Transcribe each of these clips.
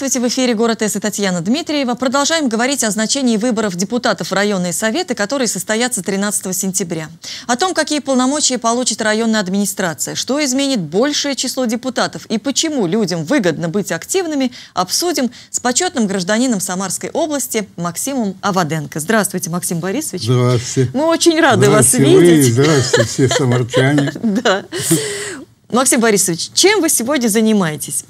Здравствуйте, в эфире «Город С» и Татьяна Дмитриева. Продолжаем говорить о значении выборов депутатов в районные советы, которые состоятся 13 сентября. О том, какие полномочия получит районная администрация, что изменит большее число депутатов и почему людям выгодно быть активными, обсудим с почетным гражданином Самарской области Максимом Аваденко. Здравствуйте, Максим Борисович. Здравствуйте. Мы очень рады вас видеть. Вы, здравствуйте, все самарчане. Да. Максим Борисович, чем вы сегодня занимаетесь?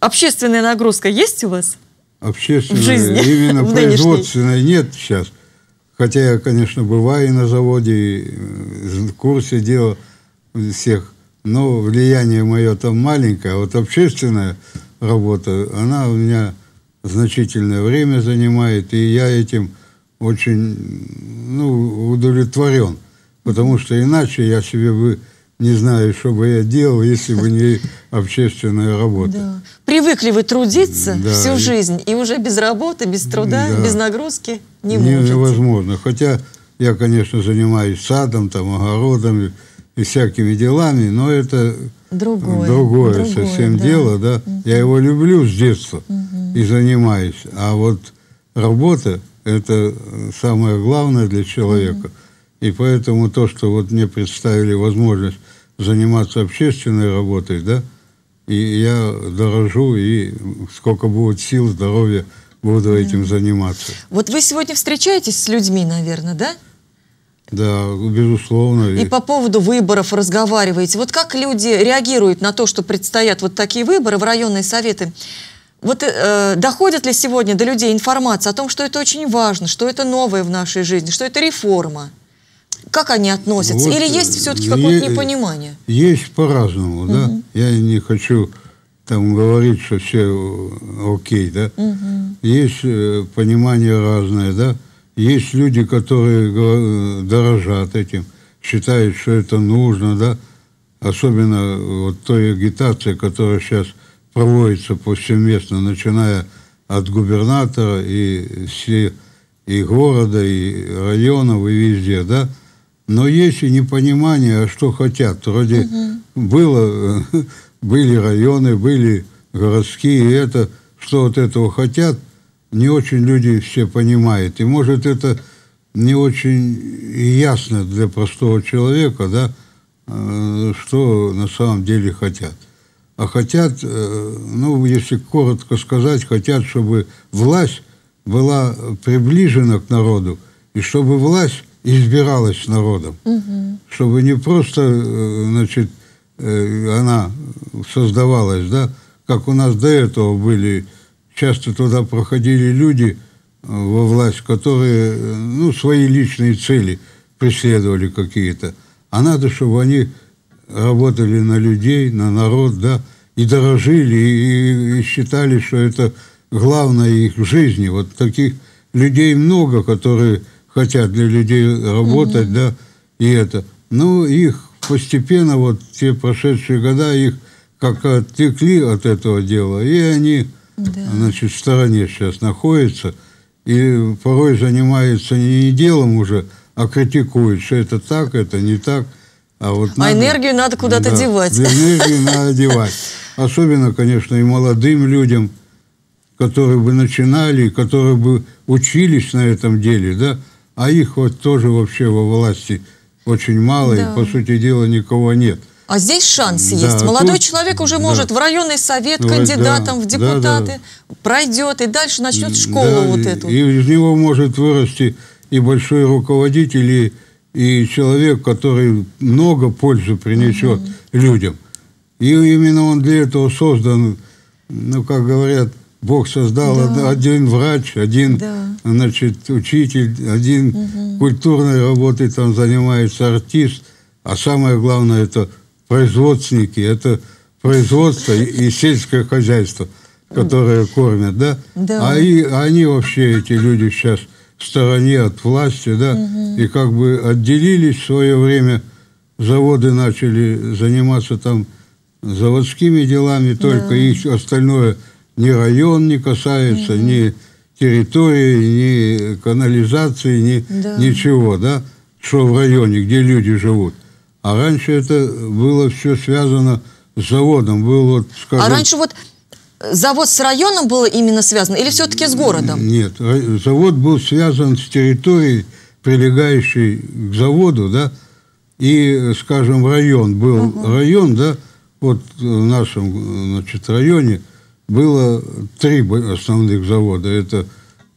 Общественная нагрузка есть у вас? Общественная, в жизни, именно в производственной нет сейчас. Хотя я, конечно, бываю на заводе, в курсе дела всех, но влияние мое там маленькое. А вот общественная работа, она у меня значительное время занимает, и я этим очень ну, удовлетворен. Потому что иначе я себе бы не знаю, что бы я делал, если бы не общественная работа. Да. Привыкли вы трудиться да. всю жизнь, и уже без работы, без труда, да. без нагрузки не, можете. Невозможно. Хотя я, конечно, занимаюсь садом, там, огородом и всякими делами, но это другое, другое, другое совсем да. дело. Да? Угу. Я его люблю с детства угу. и занимаюсь. А вот работа – это самое главное для человека. И поэтому то, что вот мне представили возможность заниматься общественной работой, да, и я дорожу, и сколько будет сил, здоровья, буду этим заниматься. Вот вы сегодня встречаетесь с людьми, наверное, да? Да, безусловно. И по поводу выборов разговариваете. Вот как люди реагируют на то, что предстоят вот такие выборы в районные советы? Вот э, доходит ли сегодня до людей информация о том, что это очень важно, что это новое в нашей жизни, что это реформа? Как они относятся? Вот, Или есть все-таки какое-то непонимание? Есть по-разному, угу. да. Я не хочу там говорить, что все окей, да. Угу. Есть э, понимание разное, да. Есть люди, которые дорожат этим, считают, что это нужно, да. Особенно вот той агитации, которая сейчас проводится повсеместно, начиная от губернатора и все и города, и районов, и везде, да. Но есть и непонимание, а что хотят. Вроде угу. было, были районы, были городские, и это, что от этого хотят, не очень люди все понимают. И может это не очень ясно для простого человека, да, э, что на самом деле хотят. А хотят, э, ну, если коротко сказать, хотят, чтобы власть была приближена к народу, и чтобы власть избиралась народом. Угу. Чтобы не просто, э, значит, э, она создавалась, да, как у нас до этого были, часто туда проходили люди э, во власть, которые, ну, свои личные цели преследовали какие-то. А надо, чтобы они работали на людей, на народ, да, и дорожили, и, и считали, что это главное их жизни. Вот таких людей много, которые хотят для людей работать, угу. да, и это. Ну, их постепенно, вот те прошедшие года, их как оттекли от этого дела, и они, да. значит, в стороне сейчас находятся, и порой занимаются не делом уже, а критикуют, что это так, это не так. А, вот а надо, энергию надо куда-то да, девать. Энергию надо девать. Особенно, конечно, и молодым людям, которые бы начинали, которые бы учились на этом деле, да, а их вот тоже вообще во власти очень мало, да. и, по сути дела, никого нет. А здесь шанс да, есть. Молодой тут, человек уже да. может в районный совет кандидатом да, в депутаты да, да. пройдет, и дальше начнет школу да, вот эту. И из него может вырасти и большой руководитель, и, и человек, который много пользы принесет угу. людям. И именно он для этого создан, ну, как говорят, Бог создал да. один врач, один да. значит, учитель, один угу. культурной работой там занимается артист, а самое главное это производственники, это производство и сельское хозяйство, которое кормят, да? да. А и, они вообще, эти люди сейчас в стороне от власти, да, угу. и как бы отделились в свое время, заводы начали заниматься там заводскими делами, только да. их остальное – ни район не касается, угу. ни территории, ни канализации, ни да. ничего, да, что в районе, где люди живут. А раньше это было все связано с заводом. Был вот, скажем, а раньше вот завод с районом был именно связан или все-таки с городом? Нет, завод был связан с территорией, прилегающей к заводу, да, и, скажем, район был угу. район, да, вот в нашем, значит, районе было три основных завода. Это,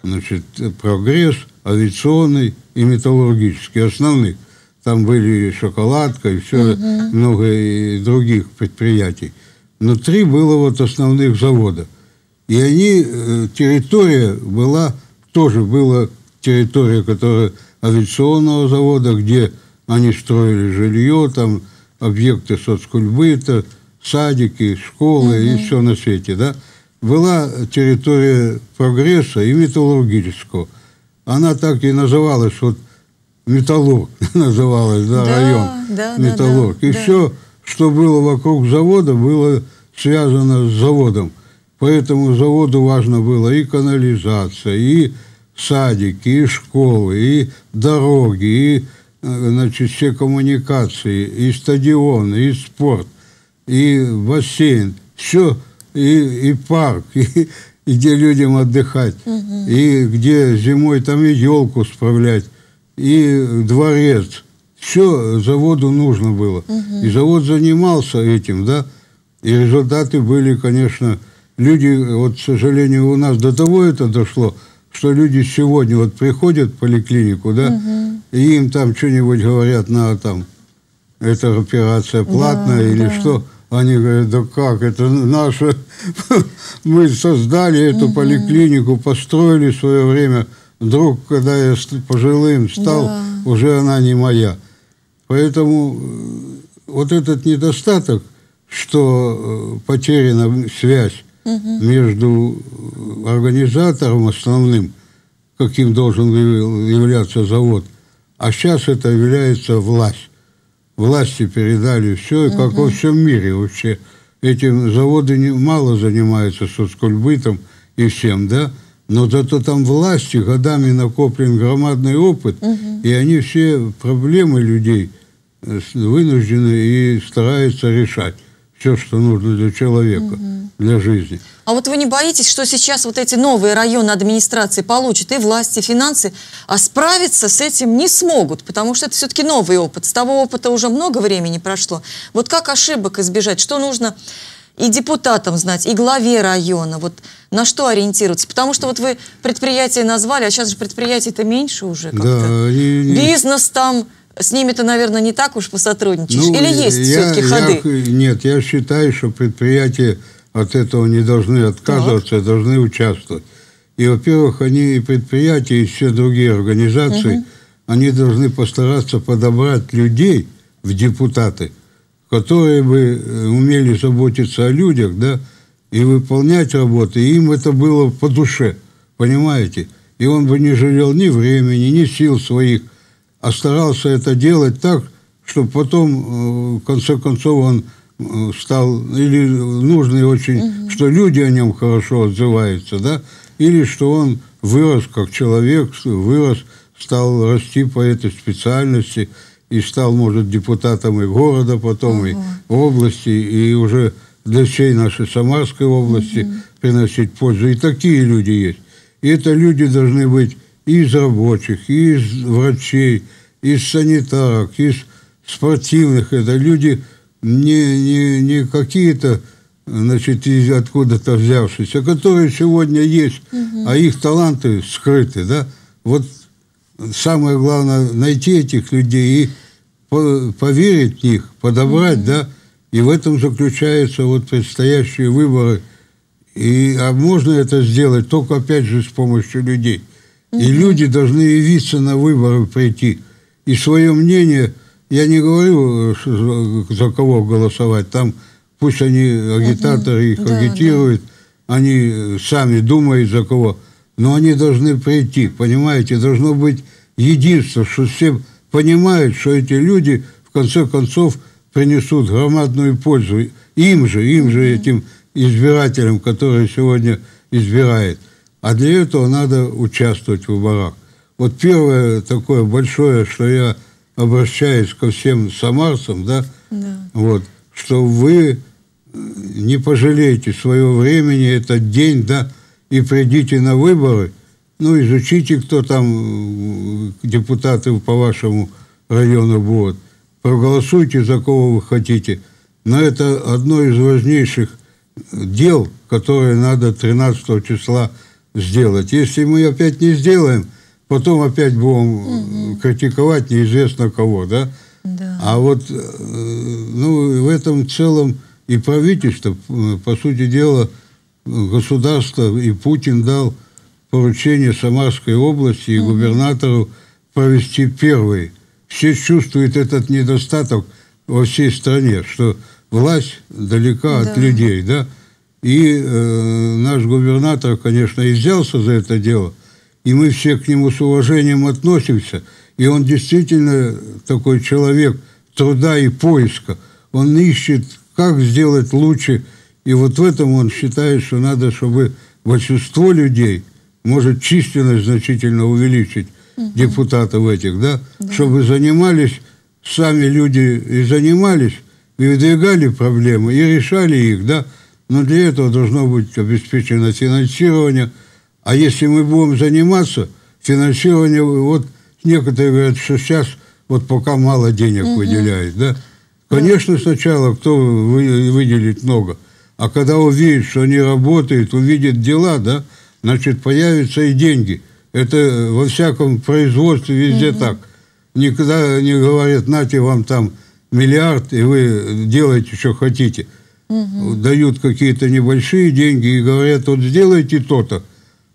значит, прогресс, авиационный и металлургический, основных. Там были и шоколадка, и все, угу. много и других предприятий. Но три было вот основных завода. И они, э, территория была, тоже была территория, которая авиационного завода, где они строили жилье, там объекты соцкульбыта, садики, школы угу. и все на свете, да. Была территория прогресса и металлургического. Она так и называлась, вот металлург называлась, да, да район да, металлург. Да, да, и да. все, что было вокруг завода, было связано с заводом. Поэтому заводу важно было и канализация, и садики, и школы, и дороги, и э, значит, все коммуникации, и стадион, и спорт, и бассейн, все, и, и парк, и, и где людям отдыхать, угу. и где зимой там и елку справлять, и дворец. Все заводу нужно было. Угу. И завод занимался этим, да. И результаты были, конечно, люди, вот, к сожалению, у нас до того это дошло, что люди сегодня вот приходят в поликлинику, да, угу. и им там что-нибудь говорят на там, эта операция платная да, или да. что. Они говорят, да как, это наше, мы создали эту угу. поликлинику, построили в свое время. Вдруг, когда я пожилым стал, да. уже она не моя. Поэтому э, вот этот недостаток, что э, потеряна связь угу. между организатором основным, каким должен являться завод, а сейчас это является власть. Власти передали все, и как угу. во всем мире вообще. Этим заводы не, мало занимаются соцкульбытом и всем, да? Но зато там власти годами накоплен громадный опыт, угу. и они все проблемы людей э, вынуждены и стараются решать все, что нужно для человека, угу. для жизни. А вот вы не боитесь, что сейчас вот эти новые районы администрации получат и власти, и финансы, а справиться с этим не смогут, потому что это все-таки новый опыт. С того опыта уже много времени прошло. Вот как ошибок избежать? Что нужно и депутатам знать, и главе района, вот на что ориентироваться? Потому что вот вы предприятие назвали, а сейчас же предприятий-то меньше уже. Да, и, Бизнес там с ними-то, наверное, не так уж посотрудничаешь? Ну, Или есть все-таки ходы? Я, нет, я считаю, что предприятия от этого не должны отказываться, так. должны участвовать. И, во-первых, они и предприятия, и все другие организации, угу. они должны постараться подобрать людей в депутаты, которые бы э, умели заботиться о людях, да, и выполнять работы, и им это было по душе, понимаете? И он бы не жалел ни времени, ни сил своих, а старался это делать так, чтобы потом, э, в конце концов, он э, стал, или нужный очень, угу. что люди о нем хорошо отзываются, да, или что он вырос как человек, вырос, стал расти по этой специальности и стал, может, депутатом и города потом, угу. и области, и уже для всей нашей Самарской области угу. приносить пользу. И такие люди есть. И это люди должны быть из рабочих, из врачей, из санитарок, из спортивных. Это люди не, не, не какие-то значит, из откуда-то взявшиеся, которые сегодня есть, угу. а их таланты скрыты, да. Вот самое главное найти этих людей и поверить в них, подобрать, угу. да, и в этом заключаются вот предстоящие выборы. И, а можно это сделать только, опять же, с помощью людей. И люди должны явиться на выборы прийти. И свое мнение, я не говорю, за кого голосовать, там пусть они, агитаторы их да, агитируют, да. они сами думают за кого, но они должны прийти, понимаете, должно быть единство, что все понимают, что эти люди, в конце концов, принесут громадную пользу. Им же, им же, этим избирателям, которые сегодня избирают. А для этого надо участвовать в выборах. Вот первое такое большое, что я обращаюсь ко всем самарцам, да, да. вот, что вы не пожалейте своего времени, этот день, да, и придите на выборы, ну, изучите, кто там депутаты по вашему району будут, проголосуйте за кого вы хотите. Но это одно из важнейших дел, которые надо 13 числа сделать. Если мы опять не сделаем, потом опять будем угу. критиковать неизвестно кого, да? да? А вот, э, ну, в этом целом и правительство, по сути дела, государство и Путин дал поручение Самарской области и угу. губернатору провести первый. Все чувствуют этот недостаток во всей стране, что власть далека да. от людей, да. И э, наш губернатор, конечно, и взялся за это дело, и мы все к нему с уважением относимся. И он действительно такой человек труда и поиска. Он ищет, как сделать лучше. И вот в этом он считает, что надо, чтобы большинство людей, может численность значительно увеличить угу. депутатов этих, да, да, чтобы занимались сами люди и занимались, и выдвигали проблемы, и решали их, да, но для этого должно быть обеспечено финансирование – а если мы будем заниматься, финансирование, вот некоторые говорят, что сейчас вот пока мало денег угу. выделяет, да? Конечно, сначала кто выделит много, а когда увидит, что они работают, увидит дела, да, значит, появятся и деньги. Это во всяком производстве везде угу. так. Никогда не говорят, нате вам там миллиард, и вы делаете, что хотите. Угу. Дают какие-то небольшие деньги и говорят, вот сделайте то-то.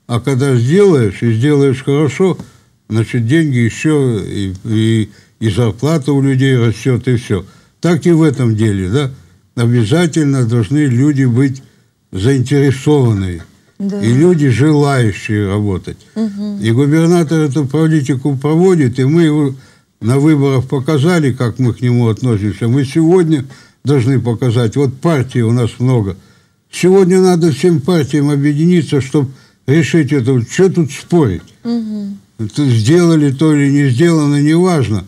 А когда сделаешь, и сделаешь хорошо, значит, деньги еще, и, и, и зарплата у людей растет, и все. Так и в этом деле, да. Обязательно должны люди быть заинтересованные. Да. И люди, желающие работать. Угу. И губернатор эту политику проводит, и мы его на выборах показали, как мы к нему относимся. Мы сегодня должны показать, вот партий у нас много. Сегодня надо всем партиям объединиться, чтобы решить это. Что тут спорить? Угу. Это сделали то или не сделано, не важно,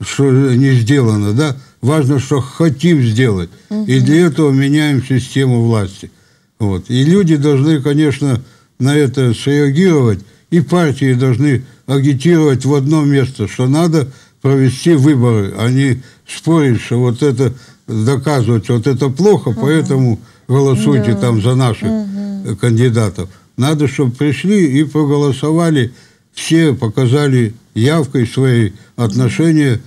что не сделано, да? Важно, что хотим сделать. Угу. И для этого меняем систему власти. Вот. И люди должны, конечно, на это среагировать, и партии должны агитировать в одно место, что надо провести выборы, а не спорить, что вот это доказывать, вот это плохо, угу. поэтому голосуйте да. там за наших угу. кандидатов. Надо, чтобы пришли и проголосовали, все показали явкой свои отношения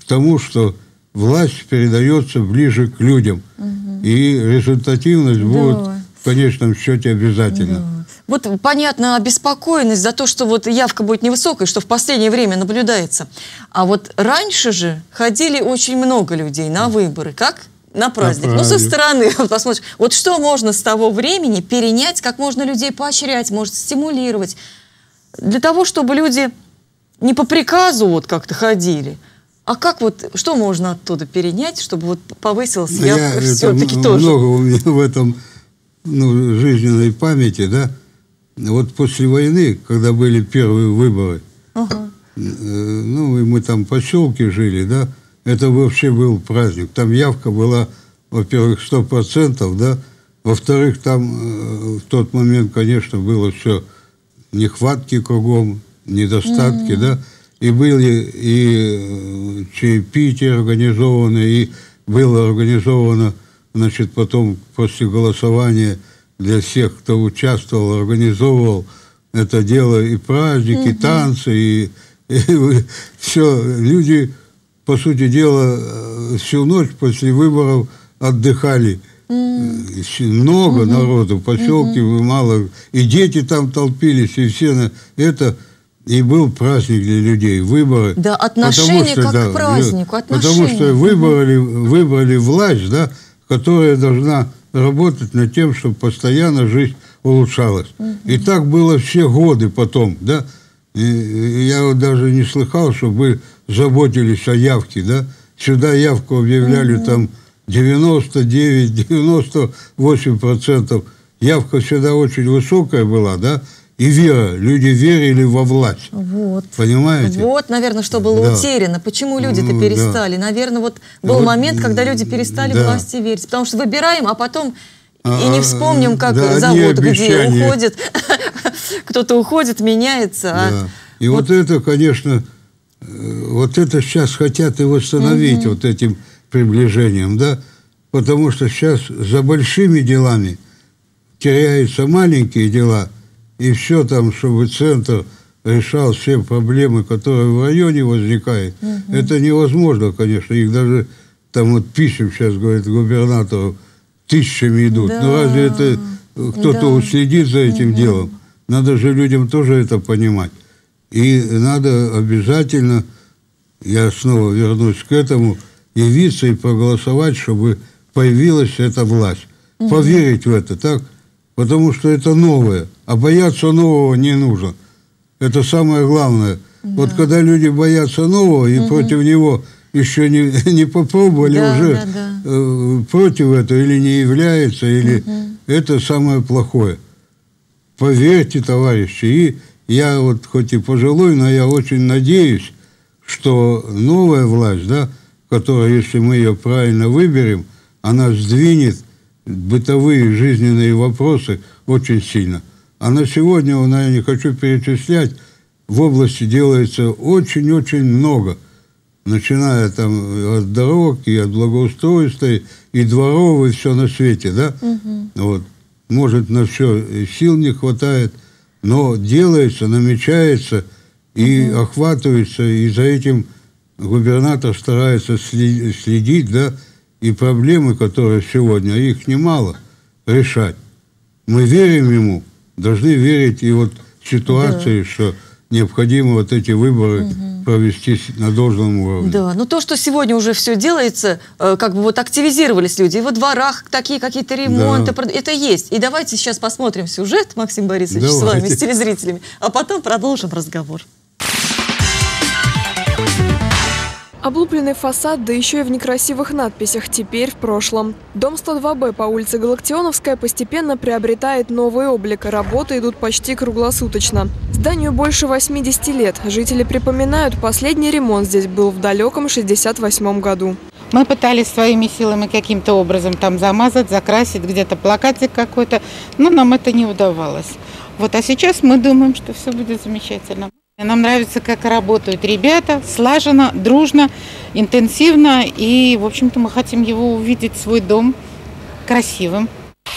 к тому, что власть передается ближе к людям. Угу. И результативность да. будет в конечном счете обязательно. Да. Вот понятно обеспокоенность за то, что вот явка будет невысокой, что в последнее время наблюдается. А вот раньше же ходили очень много людей на выборы. Как на праздник. На праздник. Ну, со стороны посмотришь. Вот что можно с того времени перенять, как можно людей поощрять, может, стимулировать. Для того, чтобы люди не по приказу вот как-то ходили, а как вот, что можно оттуда перенять, чтобы вот повысилась да явка все-таки тоже? Много у меня в этом ну, жизненной памяти, да. Вот после войны, когда были первые выборы, ага. э, ну, и мы там в поселке жили, да, это вообще был праздник. Там явка была, во-первых, сто процентов, да, во-вторых, там э, в тот момент, конечно, было все нехватки кругом, недостатки, mm-hmm. да, и были и э, чаепития организованы, и было организовано, значит, потом после голосования для всех, кто участвовал, организовывал это дело и праздники, и танцы, и, и все, люди по сути дела, э, всю ночь после выборов отдыхали. Mm. Много mm-hmm. народу, поселке mm-hmm. мало. И дети там толпились, и все на это. И был праздник для людей, выборы. Да, отношение что, как да, к празднику, отношение. Потому что выбрали, выбрали власть, да, которая должна работать над тем, чтобы постоянно жизнь улучшалась. Угу. И так было все годы потом, да. И я вот даже не слыхал, чтобы заботились о явке, да, сюда явку объявляли угу. там 99-98%. Явка всегда очень высокая была, да, и вера. Люди верили во власть. Вот. Понимаете? Вот, наверное, что было Да. утеряно. Почему люди-то Ну, перестали? Наверное, вот был Вот, момент, когда люди перестали да. власти верить. Потому что выбираем, а потом и А, не вспомним, как да, завод, где уходит, кто-то уходит, меняется. а Да. И вот, это, конечно, э, вот это сейчас хотят и восстановить вот этим приближением, да, потому что сейчас за большими делами теряются маленькие дела, и все там, чтобы центр решал все проблемы, которые в районе возникают, это невозможно, конечно, их даже там вот писем сейчас, говорит, губернатору тысячами идут. Да. Ну разве это э, кто-то Да. уследит за этим делом? Надо же людям тоже это понимать. И надо обязательно, я снова вернусь к этому, явиться и проголосовать, чтобы появилась эта власть. Поверить в это, так? Потому что это новое. А бояться нового не нужно. Это самое главное. Вот когда люди боятся нового и против него еще не, не попробовали Да, уже да, да. э, против этого или не является, или это самое плохое. Поверьте, товарищи, и я вот хоть и пожилой, но я очень надеюсь, что новая власть, да, которая, если мы ее правильно выберем, она сдвинет бытовые жизненные вопросы очень сильно. А на сегодня, я не хочу перечислять, в области делается очень-очень много, начиная там от дорог и от благоустройства, и дворов, и все на свете, да? Вот. Может, на все сил не хватает, но делается, намечается и охватывается, и за этим губернатор старается следить, да, и проблемы, которые сегодня, их немало, решать. Мы верим ему, должны верить и вот ситуации, что необходимо вот эти выборы провести с- на должном уровне. Да, но то, что сегодня уже все делается, э, как бы вот активизировались люди, и во дворах такие какие-то ремонты, Да. это есть. И давайте сейчас посмотрим сюжет, Максим Борисович, с Давайте. вами, с телезрителями, а потом продолжим разговор. Облупленный фасад, да еще и в некрасивых надписях «Теперь в прошлом». Дом 102Б по улице Галактионовская постепенно приобретает новый облик. Работы идут почти круглосуточно. Зданию больше 80 лет. Жители припоминают, последний ремонт здесь был в далеком 68 году. Мы пытались своими силами каким-то образом там замазать, закрасить, где-то плакатик какой-то, но нам это не удавалось. Вот, а сейчас мы думаем, что все будет замечательно. Нам нравится, как работают ребята, слаженно, дружно, интенсивно, и, в общем-то, мы хотим его увидеть, свой дом, красивым.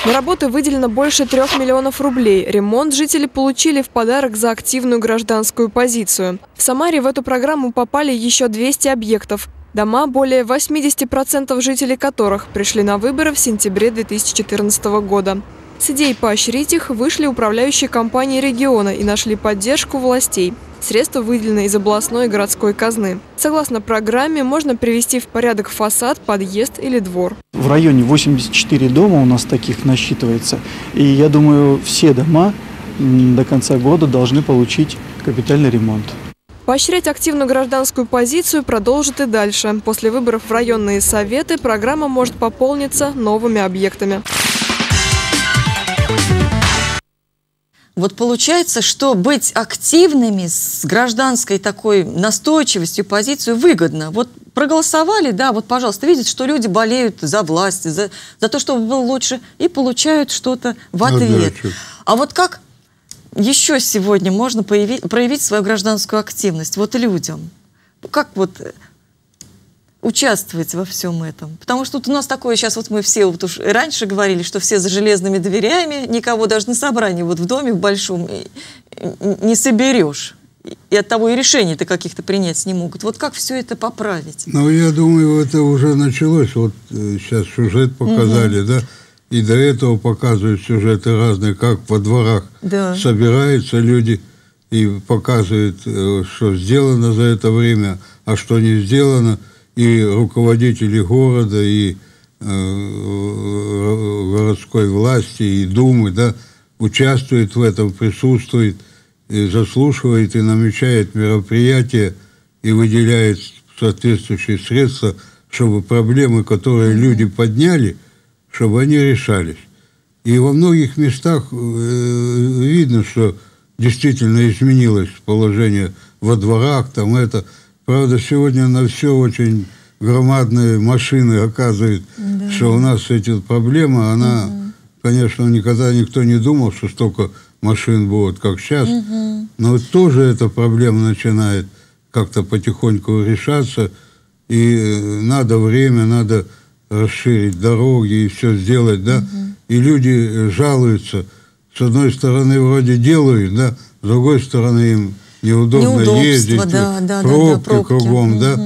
На работы выделено больше трех миллионов рублей. Ремонт жители получили в подарок за активную гражданскую позицию. В Самаре в эту программу попали еще 200 объектов. Дома, более 80% жителей которых пришли на выборы в сентябре 2014 года. С идеей поощрить их вышли управляющие компании региона и нашли поддержку властей. Средства выделены из областной и городской казны. Согласно программе, можно привести в порядок фасад, подъезд или двор. В районе 84 дома у нас таких насчитывается. И я думаю, все дома до конца года должны получить капитальный ремонт. Поощрять активную гражданскую позицию продолжит и дальше. После выборов в районные советы программа может пополниться новыми объектами. Вот получается, что быть активными с гражданской такой настойчивостью, позицию выгодно. Вот проголосовали, да, вот, пожалуйста, видят, что люди болеют за власть, за, за то, чтобы было лучше, и получают что-то в ответ. Отдачу. А вот как еще сегодня можно появи- проявить свою гражданскую активность вот людям? Как вот э, участвовать во всем этом? Потому что тут у нас такое сейчас, вот мы все вот уж раньше говорили, что все за железными дверями, никого даже на собрании вот в доме в большом не соберешь. И от того и решений-то каких-то принять не могут. Вот как все это поправить? Ну, я думаю, это уже началось. Вот э, сейчас сюжет показали, да? И до этого показывают сюжеты разные, как во дворах Да. собираются люди и показывают, э, что сделано за это время, а что не сделано. И руководители города, и э, городской власти, и думы, да, участвуют в этом, присутствуют, и заслушивает и намечает мероприятия и выделяет соответствующие средства, чтобы проблемы, которые люди подняли, чтобы они решались. И во многих местах э, видно, что действительно изменилось положение во дворах, там это. Правда, сегодня на все очень громадные машины оказывают, да. что у нас эти проблема, она, угу. конечно, никогда никто не думал, что столько машин будет, как сейчас. Угу. Но тоже эта проблема начинает как-то потихоньку решаться. И э, надо время, надо расширить дороги и все сделать, да. Угу. И люди жалуются. С одной стороны, вроде делают, да, с другой стороны, им неудобно ездить, да, да, пробки, да, да, кругом, угу. да.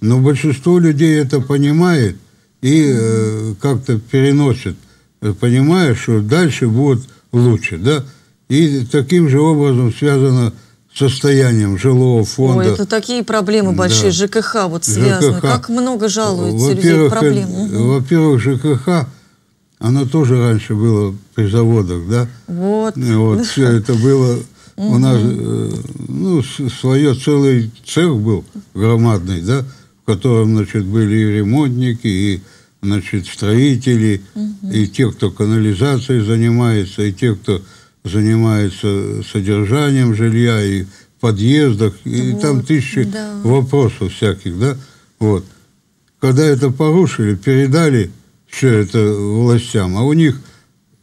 Но большинство людей это понимает и угу. э, как-то переносит, э, понимая, что дальше будет лучше, да. И таким же образом связано состоянием жилого фонда. Ой, это такие проблемы большие, да. ЖКХ вот связаны. ЖКХ. Как много жалуются людей проблем. Во-первых, ЖКХ, оно тоже раньше было при заводах, да? Вот. Вот все это было угу. у нас, ну, свое целый цех был громадный, да, в котором, значит, были и ремонтники, и, значит, строители, угу. и те, кто канализацией занимается, и те, кто занимается содержанием жилья и в подъездах, и вот, там тысячи да. вопросов всяких, да, вот. Когда это порушили, передали все это властям, а у них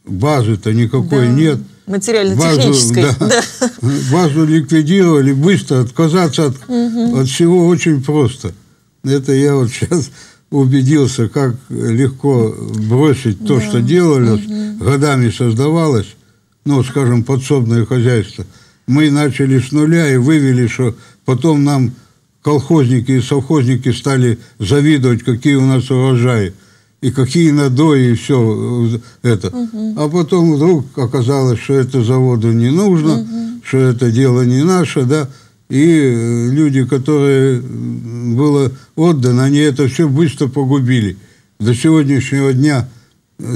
базы-то никакой да. нет. Материально-технической. Базу, да, да. базу ликвидировали быстро, отказаться от, угу. от всего очень просто. Это я вот сейчас убедился, как легко бросить да. то, что делалось, угу. годами создавалось, ну, скажем, подсобное хозяйство, мы начали с нуля и вывели, что потом нам колхозники и совхозники стали завидовать, какие у нас урожаи, и какие надои, и все это. Угу. А потом вдруг оказалось, что это заводу не нужно, угу. что это дело не наше, да, и э, люди, которые было отдано, они это все быстро погубили. До сегодняшнего дня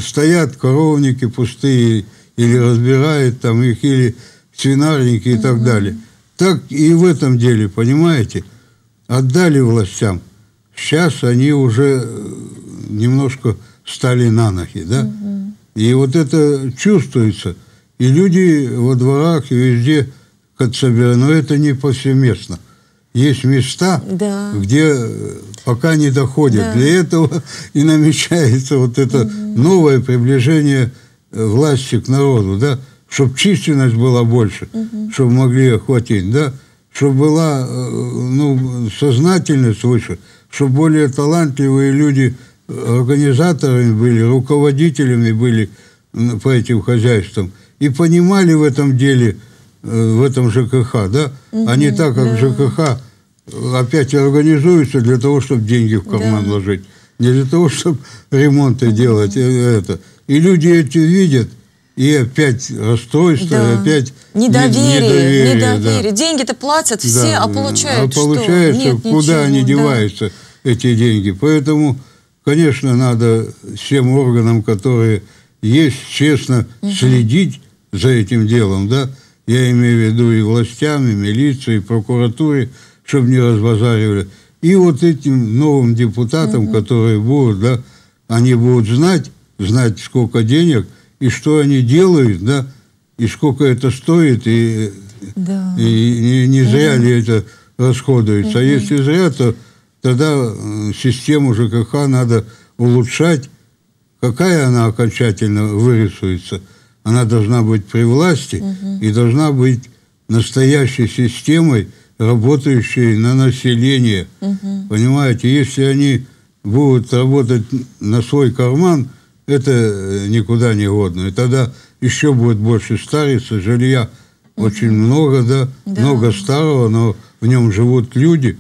стоят коровники пустые, или разбирает там их, или свинарники и угу. так далее. Так и в этом деле, понимаете, отдали властям. Сейчас они уже э, немножко стали на ноги, да? Угу. И вот это чувствуется. И люди во дворах и везде как собирают, но это не повсеместно. Есть места, да. где э, пока не доходят. Да. Для этого и намечается вот это угу. новое приближение Э, власти к народу, да, чтобы численность была больше, угу. чтобы могли охватить, да, чтобы была э, ну, сознательность выше, чтобы более талантливые люди организаторами были, руководителями были по этим хозяйствам и понимали в этом деле, в этом ЖКХ, да, угу, а не так, как да. ЖКХ опять организуется для того, чтобы деньги в карман да. ложить, не для того, чтобы ремонты угу. делать, это. И люди эти видят, и опять расстройство, да. опять недоверие. Недоверие. недоверие. Да. Деньги-то платят все, да. а получают А получается, Нет, куда ничего, они деваются, да. эти деньги. Поэтому, конечно, надо всем органам, которые есть, честно угу. следить за этим делом, да. Я имею в виду и властям, и милиции, и прокуратуре, чтобы не разбазаривали. И вот этим новым депутатам, угу. которые будут, да, они будут знать, знать, сколько денег и что они делают, да, и сколько это стоит, и, да. и, и не зря угу. ли это расходуется. Угу. А если зря, то тогда э, систему ЖКХ надо улучшать. Какая она окончательно вырисуется? Она должна быть при власти угу. и должна быть настоящей системой, работающей на население. Угу. Понимаете, если они будут работать на свой карман, это э, никуда не годно. И тогда еще будет больше стариться, жилья угу. очень много, да, да, много старого, но в нем живут люди,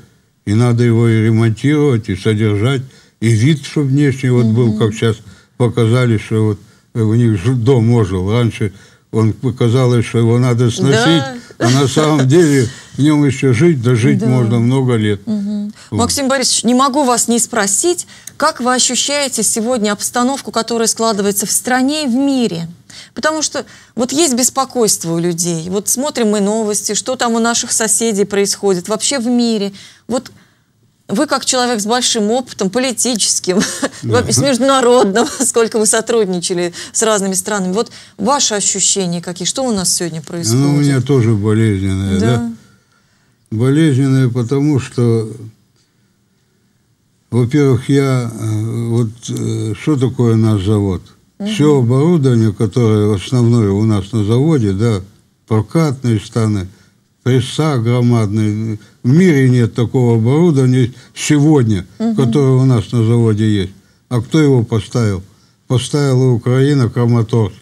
и надо его и ремонтировать, и содержать, и вид, чтобы внешний вот был, как сейчас показали, что вот у них дом ожил. Раньше он показалось, что его надо сносить, да. а на самом деле в нем еще жить, да жить да. можно много лет. Угу. Вот. Максим Борисович, не могу вас не спросить, как вы ощущаете сегодня обстановку, которая складывается в стране и в мире? Потому что вот есть беспокойство у людей. Вот смотрим мы новости, что там у наших соседей происходит, вообще в мире. Вот вы как человек с большим опытом политическим, с международным, сколько вы сотрудничали с разными странами. Вот ваши ощущения какие? Что у нас сегодня происходит? Ну, у меня тоже болезненное, да? да? Болезненное, потому что, во-первых, я... Э, вот э, что такое наш завод? Угу. Все оборудование, которое основное у нас на заводе, да, прокатные станы – пресса громадные. В мире нет такого оборудования сегодня, угу. которое у нас на заводе есть. А кто его поставил? Поставила Украина Краматорск.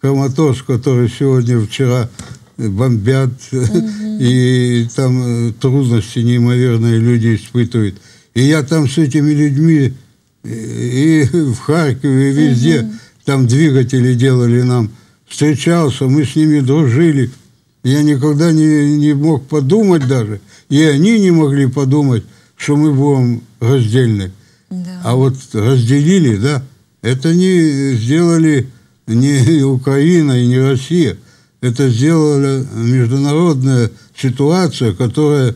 Краматорск, который сегодня, вчера бомбят, угу. и там э, трудности неимоверные люди испытывают. И я там с этими людьми и в Харькове, и везде, угу. там двигатели делали нам, встречался, мы с ними дружили – я никогда не, не мог подумать даже, и они не могли подумать, что мы будем раздельны. Да. А вот разделили, да, это не сделали не Украина и не Россия. Это сделала международная ситуация, которая,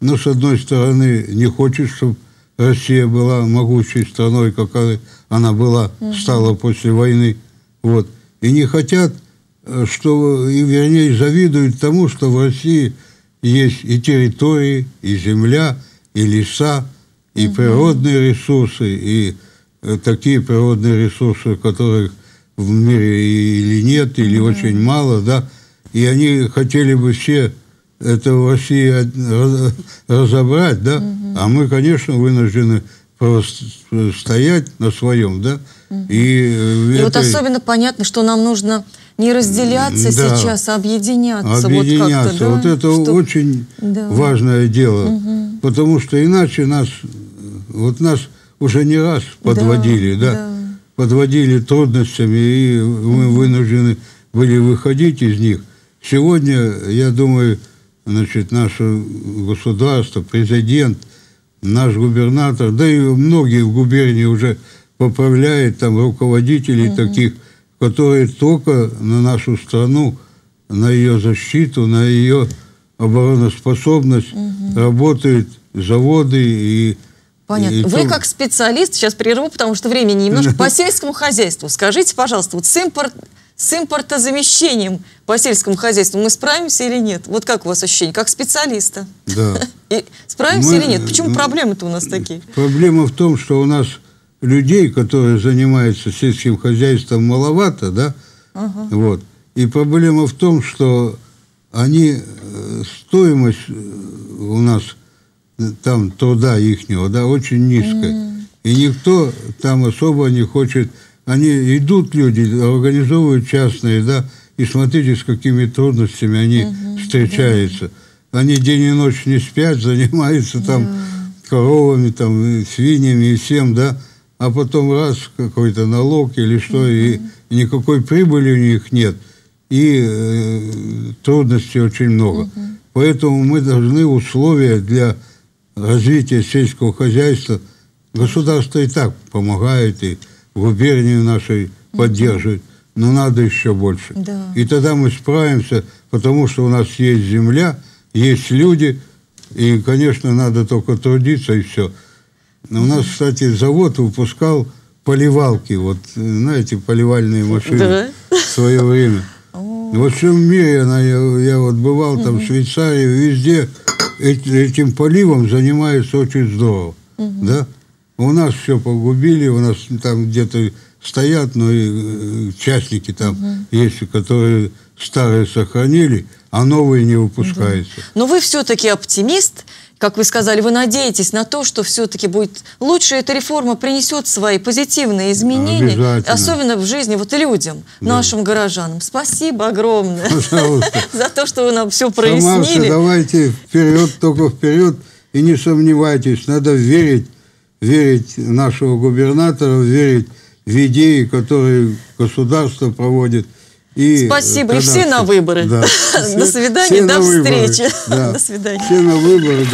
ну, с одной стороны, не хочет, чтобы Россия была могучей страной, какая она была, стала после войны. Вот. И не хотят Э, что, и вернее, завидуют тому, что в России есть и территории, и земля, и леса, и угу. природные ресурсы, и э, такие природные ресурсы, которых в мире или нет, или угу. очень мало, да, и они хотели бы все это в России разобрать, да, угу. а мы, конечно, вынуждены просто стоять на своем, да, угу. и, э, и это... вот особенно понятно, что нам нужно не разделяться да. сейчас, а объединяться. Объединяться. Вот, да? вот это что... очень да. важное дело. Угу. Потому что иначе нас, вот нас уже не раз подводили, да, да? да. Подводили трудностями, и мы вынуждены были выходить из них. Сегодня, я думаю, значит, наше государство, президент, наш губернатор, да и многие в губернии уже поправляют там руководителей угу. таких которые только на нашу страну, на ее защиту, на ее обороноспособность угу. работают заводы и Понятно. И Вы как специалист, сейчас прерву, потому что времени немножко, по сельскому хозяйству. Скажите, пожалуйста, вот с, импорт, с импортозамещением по сельскому хозяйству мы справимся или нет? Вот как у вас ощущение, как специалиста? Да. И справимся мы, или нет? Почему проблемы-то у нас такие? Проблема в том, что у нас людей, которые занимаются сельским хозяйством, маловато, да? Ага. Вот. И проблема в том, что они, э, стоимость э, у нас там труда ихнего, да, очень низкая. Mm. И никто там особо не хочет... Они идут люди, организовывают частные, да, и смотрите, с какими трудностями они угу, встречаются. Они день и ночь не спят, занимаются там да. коровами, там, свиньями и всем, да а потом раз какой-то налог или что, и никакой прибыли у них нет, и э, трудностей очень много. Поэтому мы должны условия для развития сельского хозяйства, государство и так помогает, и губернию нашей поддерживает, но надо еще больше. Да. И тогда мы справимся, потому что у нас есть земля, есть люди, и, конечно, надо только трудиться, и все. У нас, кстати, завод выпускал поливалки, вот, знаете, поливальные машины да? в свое время. Во всем мире она, я, я вот бывал там в Швейцарии, везде этим поливом занимаются очень здорово, да? У нас все погубили, у нас там где-то стоят, но и э, частники там есть, которые старые сохранили, а новые не выпускаются. Да. Но вы все-таки оптимист, как вы сказали, вы надеетесь на то, что все-таки будет лучше, эта реформа принесет свои позитивные изменения, особенно в жизни вот людям, да. нашим горожанам. Спасибо огромное за то, что вы нам все прояснили. давайте вперед, только вперед, и не сомневайтесь, надо верить, верить нашего губернатора, верить в идеи, которые государство проводит. И Спасибо. И все на выборы. Да. До свидания, до встречи. До свидания. Все на выборы.